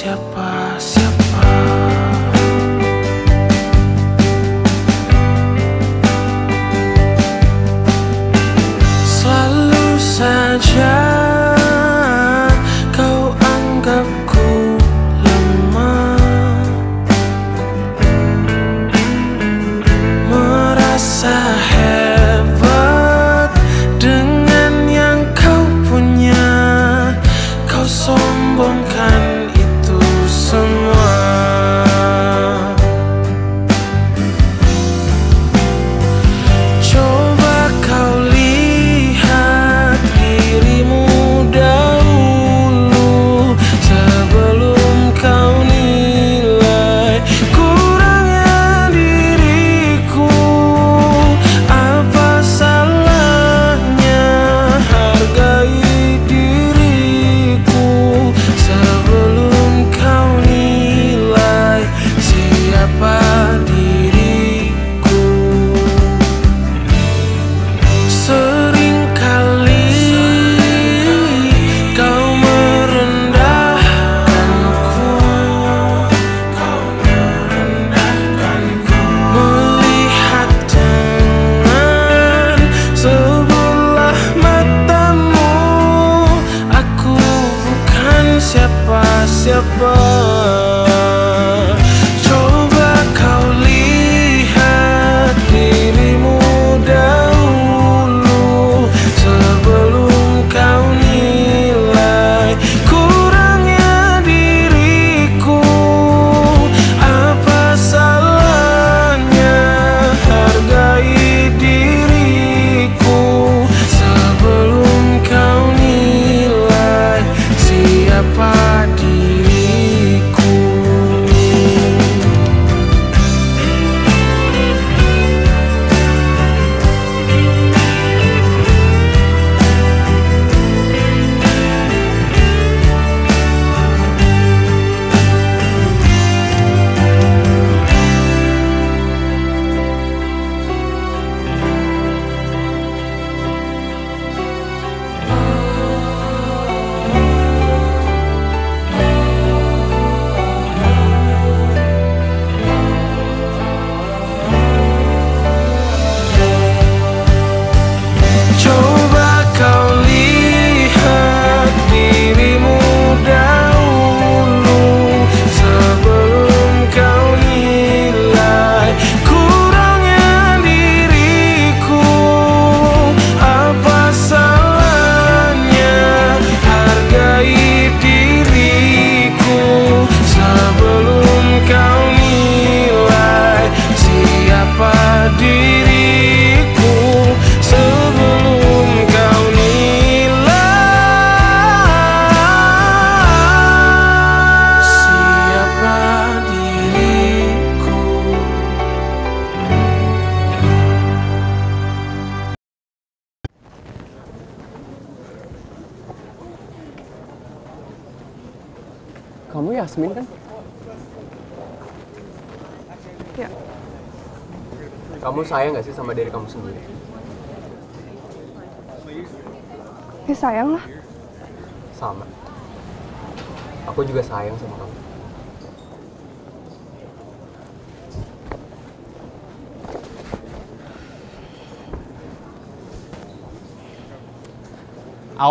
bukan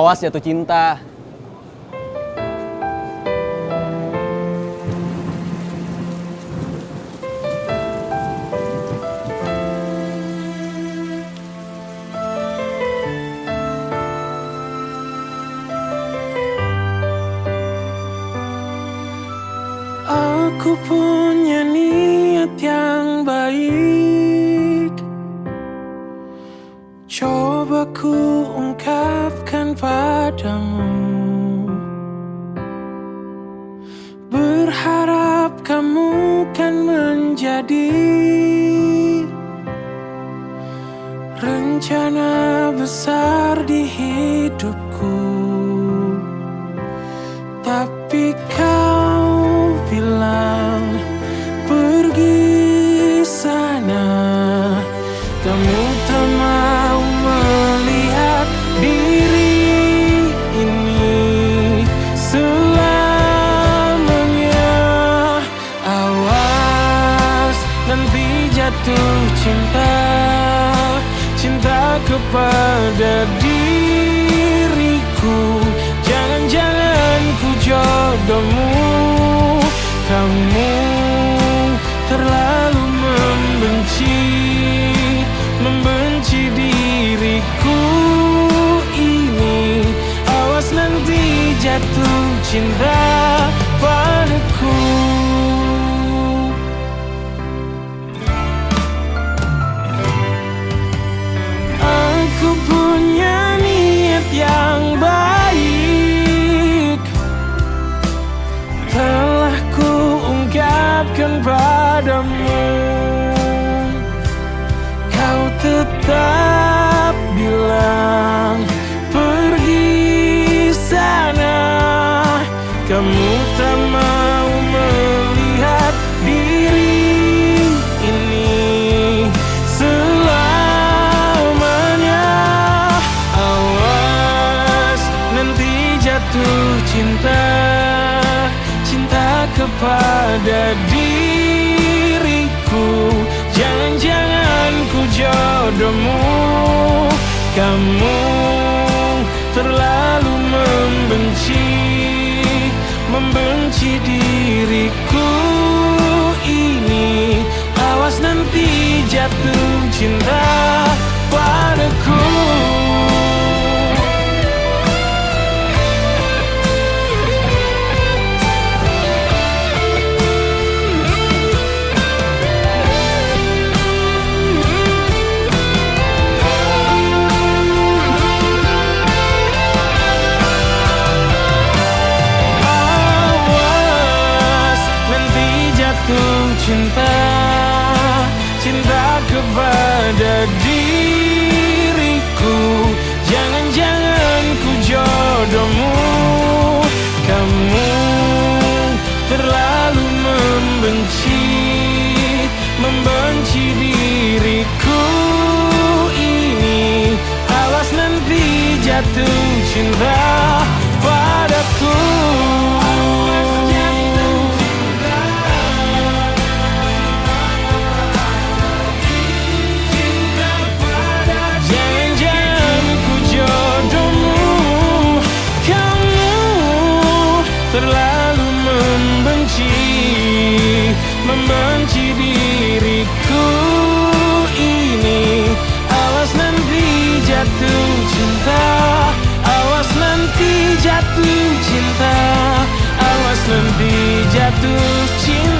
Awas jatuh cinta. Aku pun pada diriku. Jangan-jangan ku jodohmu. Kamu terlalu membenci Membenci diriku ini. Awas nanti jatuh cinta padaku. diriku. Jangan-jangan ku jodohmu. Kamu terlalu membenci Membenci diriku. Ini Awas nanti jatuh cinta padaku. membenci diriku ini. Awas nanti jatuh cinta. Awas nanti jatuh cinta. Awas nanti jatuh cinta.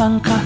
Кашлянка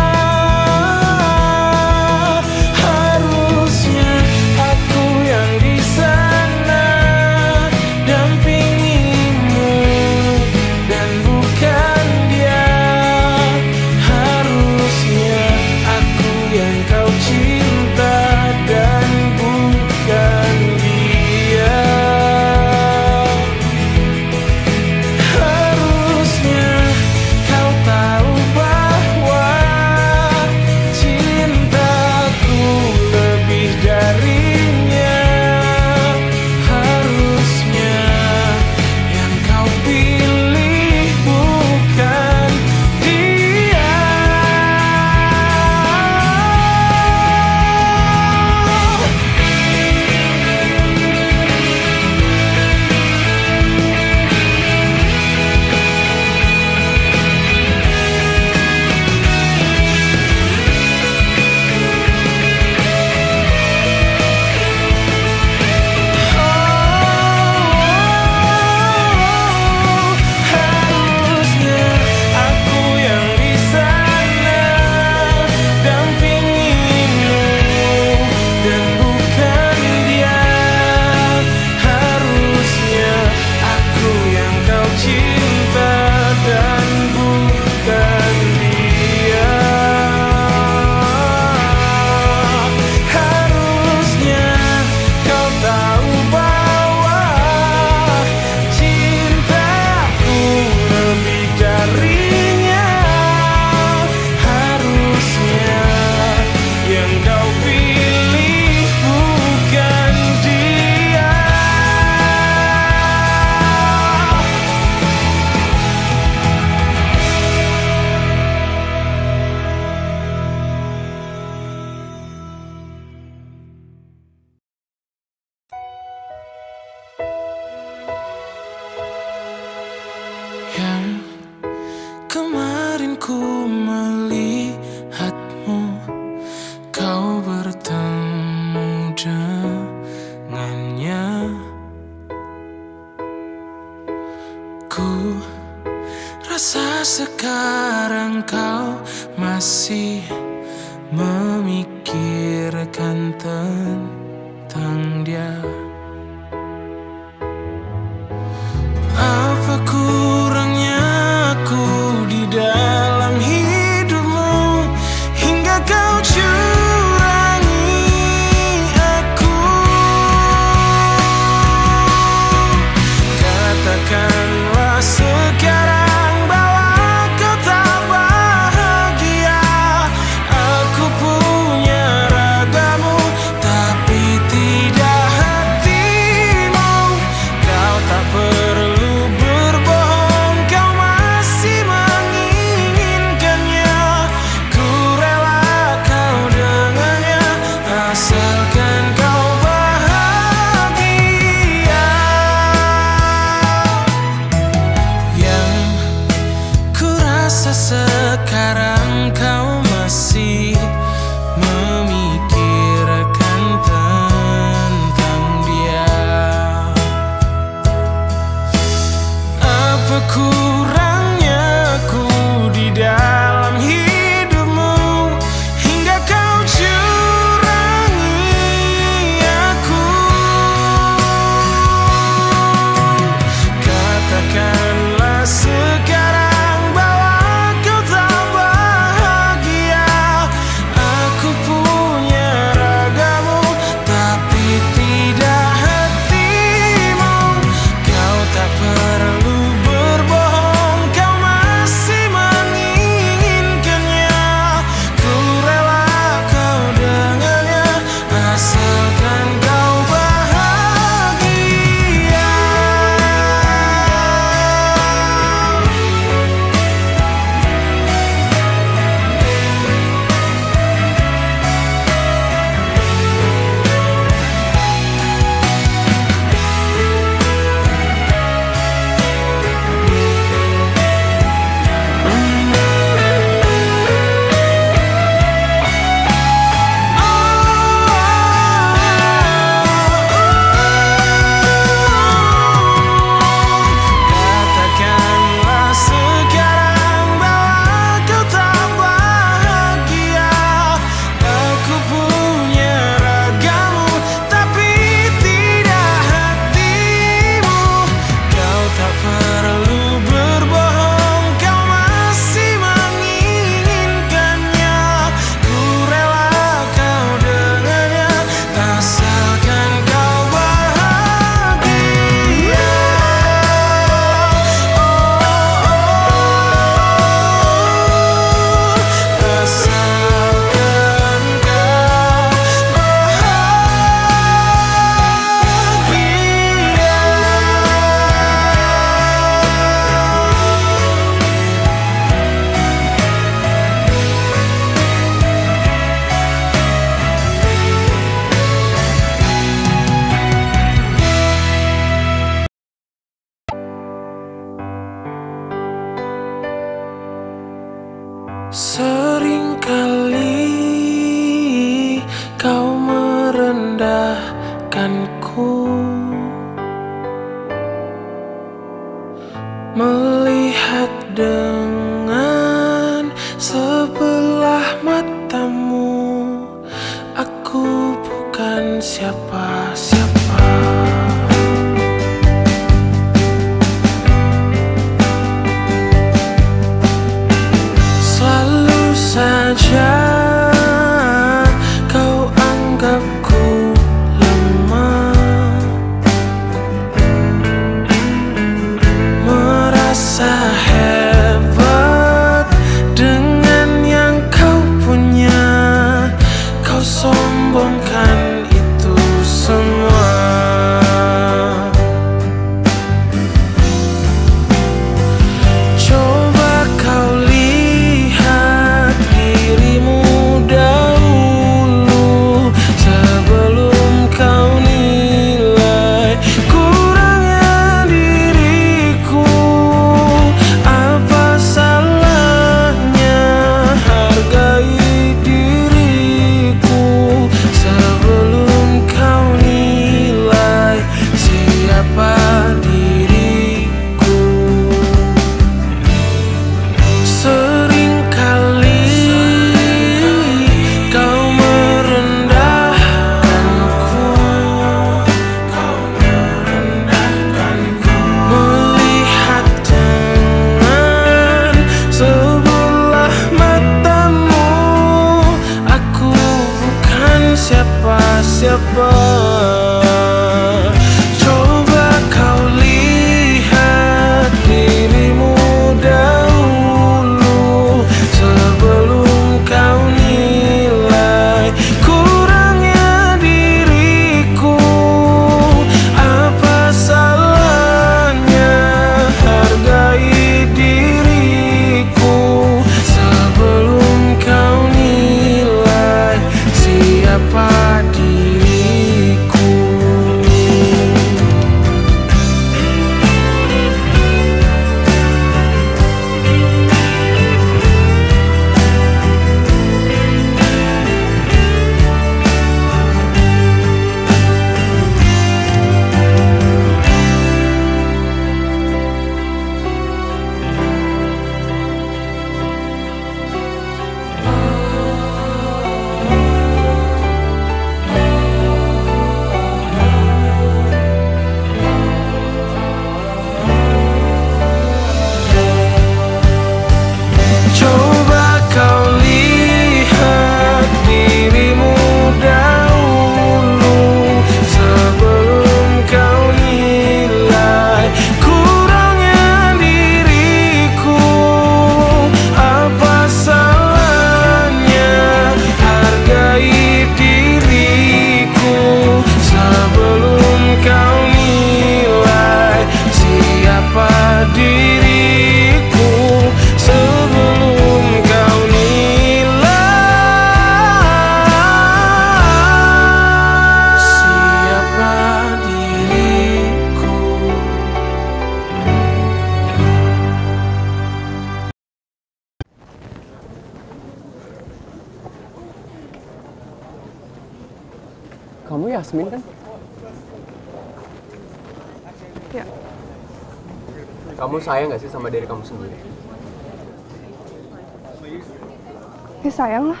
sayang lah.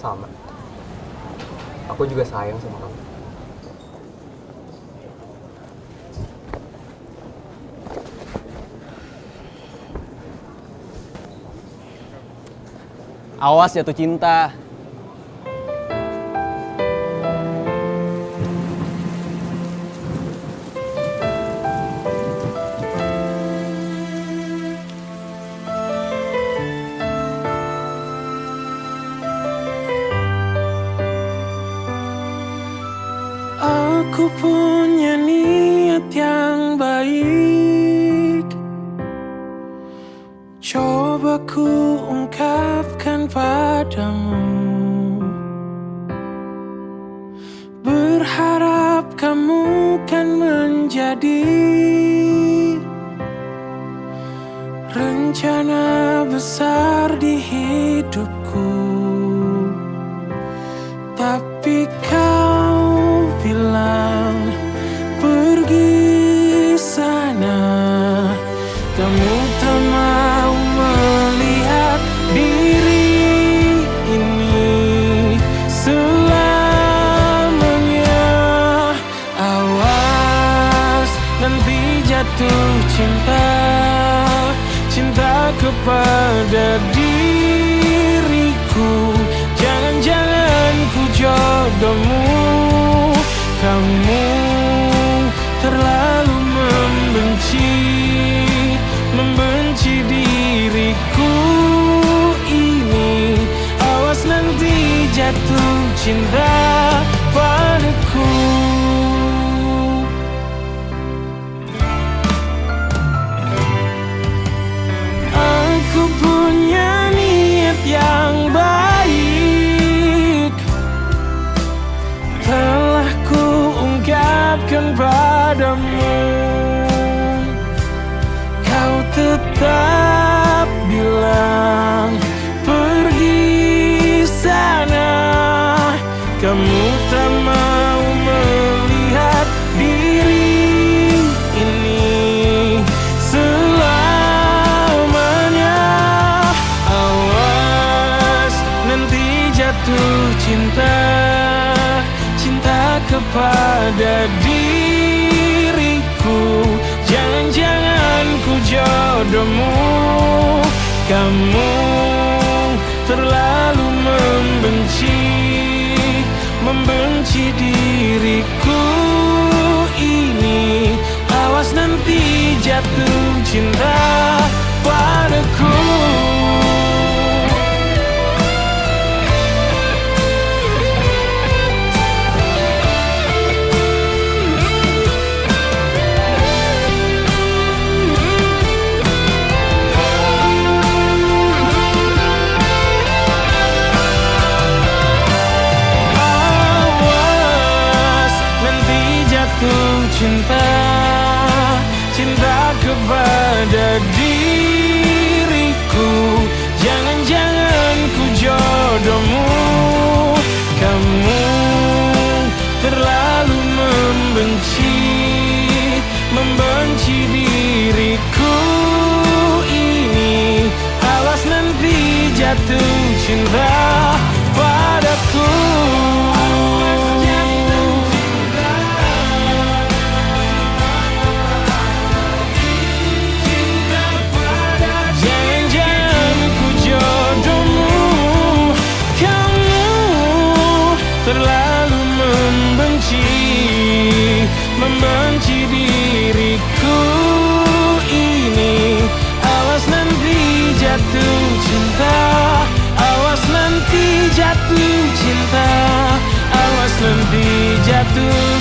Sama. Aku juga sayang sama kamu. Awas jatuh cinta. padamu Kau tetap bilang pergi sana Kamu tak mau melihat diri ini selamanya. Awas nanti jatuh cinta kepada Kodomu, Kamu terlalu membenci Membenci diriku ini. Awas nanti jatuh cinta padaku. diriku. Jangan-jangan ku jodohmu. Kamu terlalu membenci Membenci diriku. Ini Alas nanti jatuh cinta padaku. do.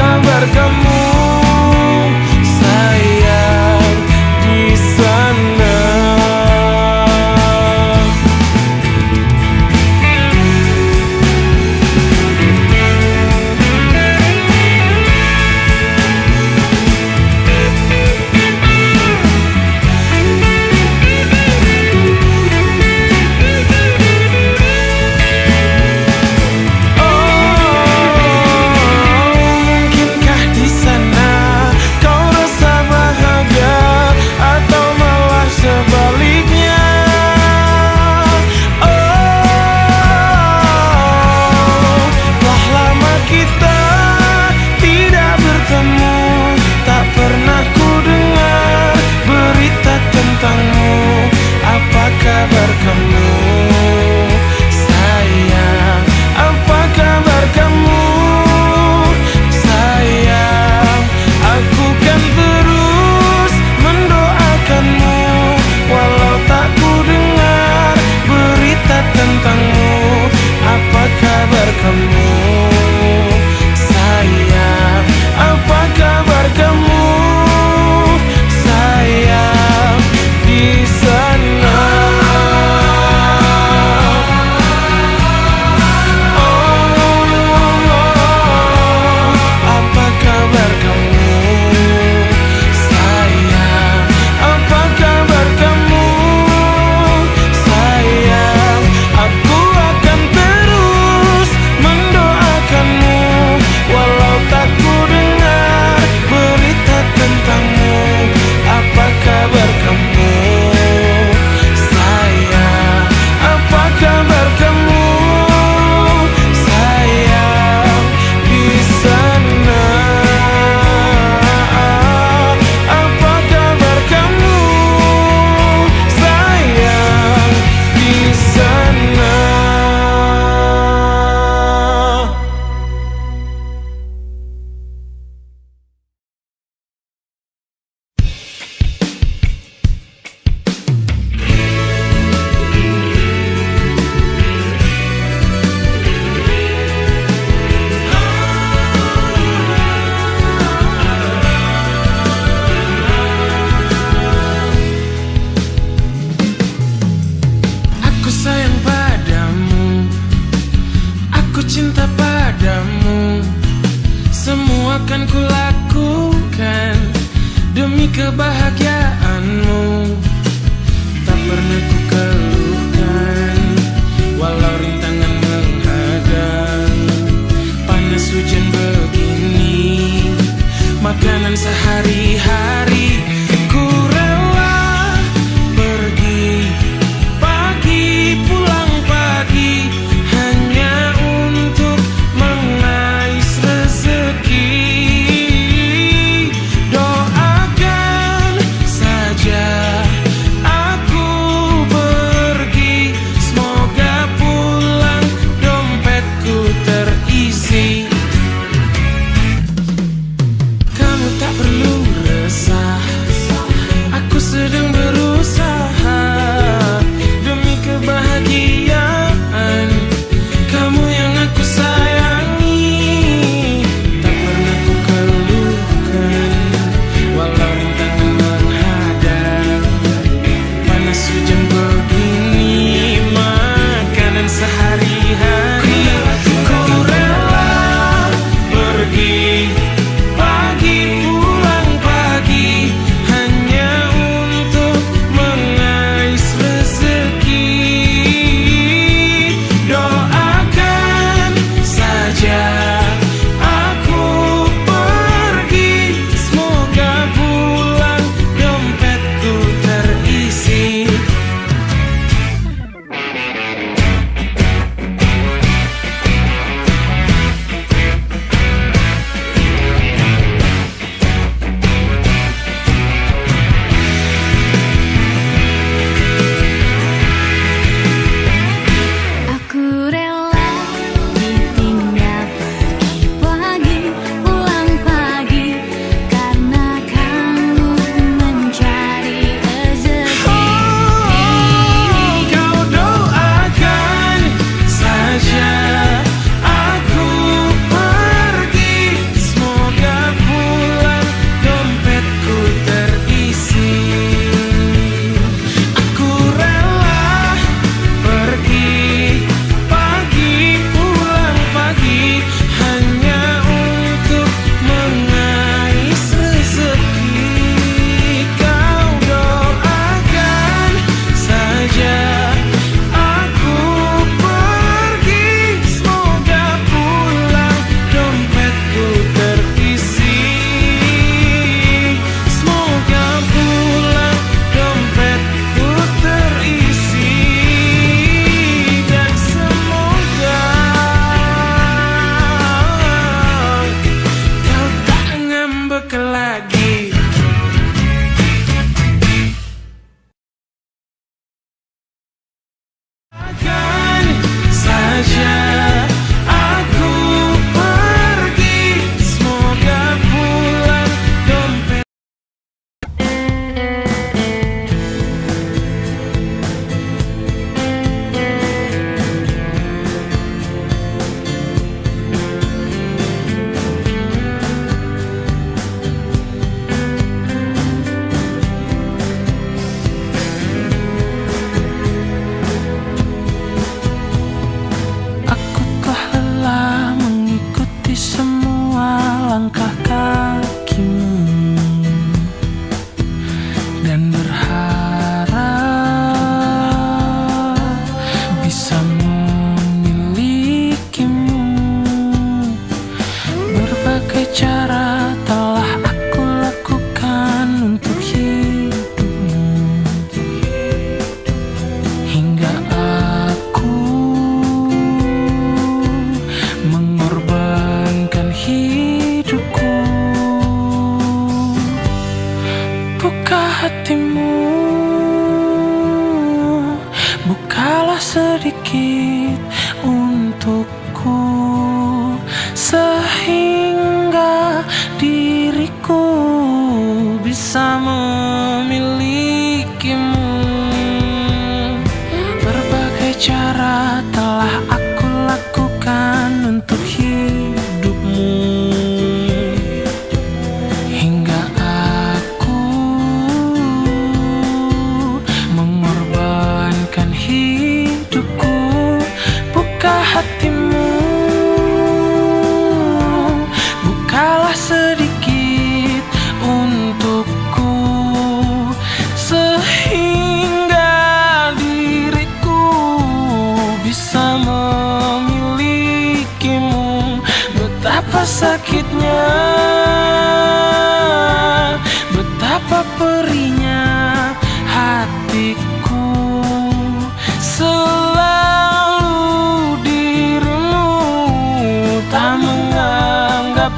Apa kabar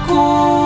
孤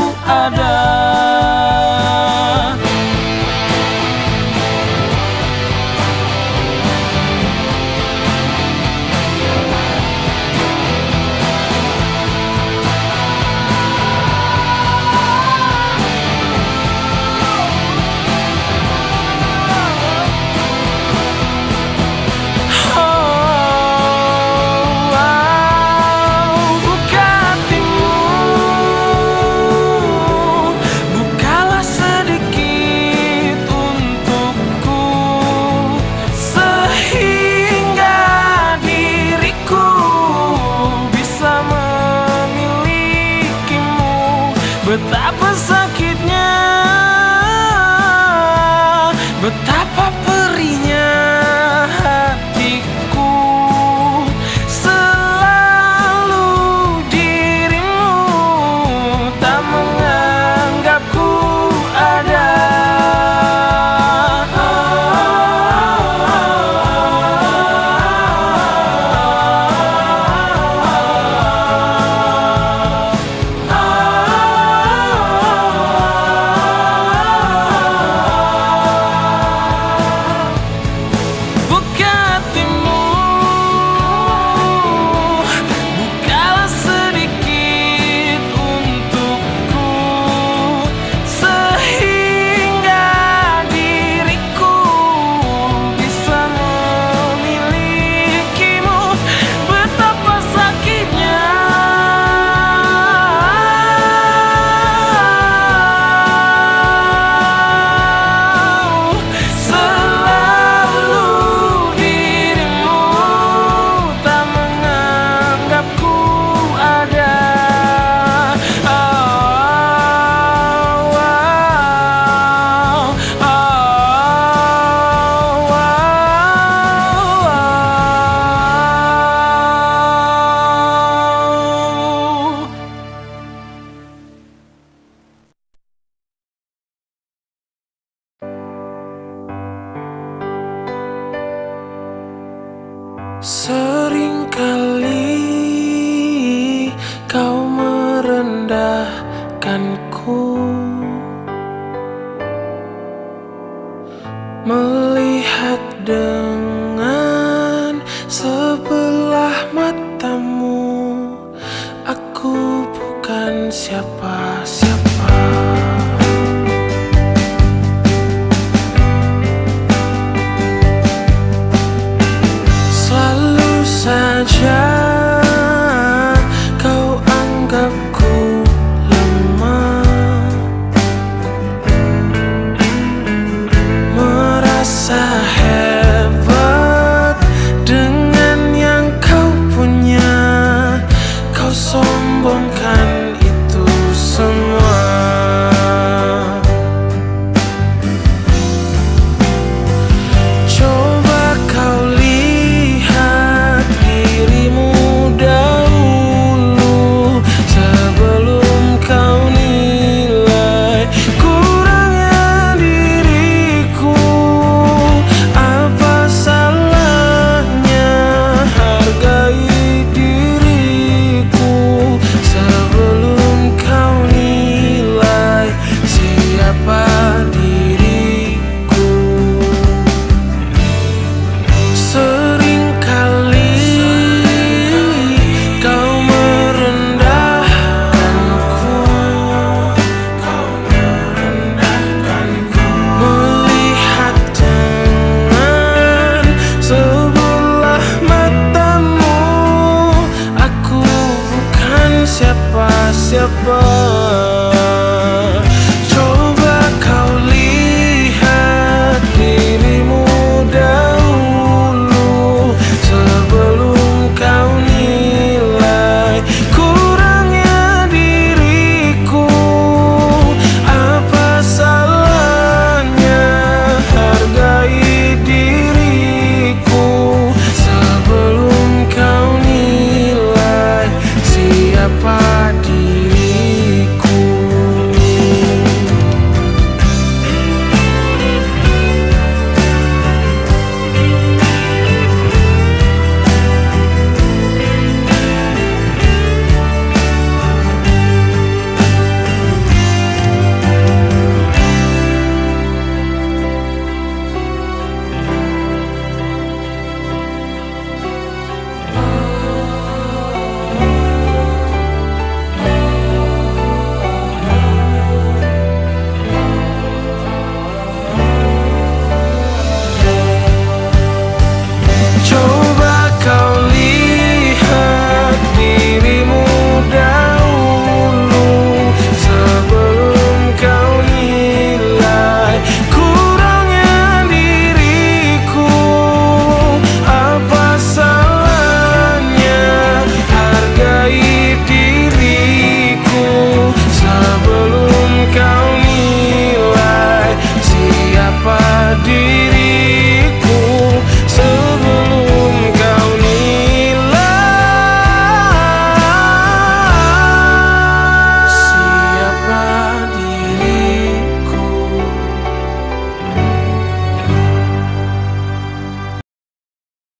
siapa